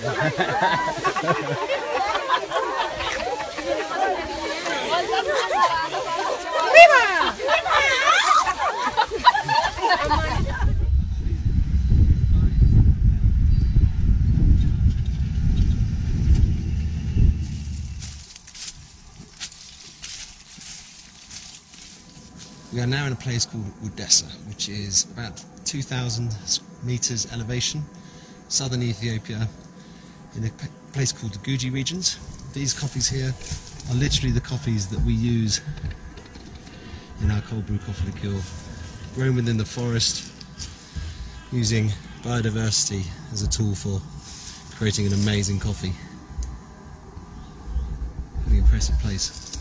We are now in a place called Odesa, which is about 2,000 meters elevation, southern Ethiopia, in a place called the Guji regions. These coffees here are literally the coffees that we use in our cold brew coffee liqueur, grown within the forest, using biodiversity as a tool for creating an amazing coffee. Pretty impressive place.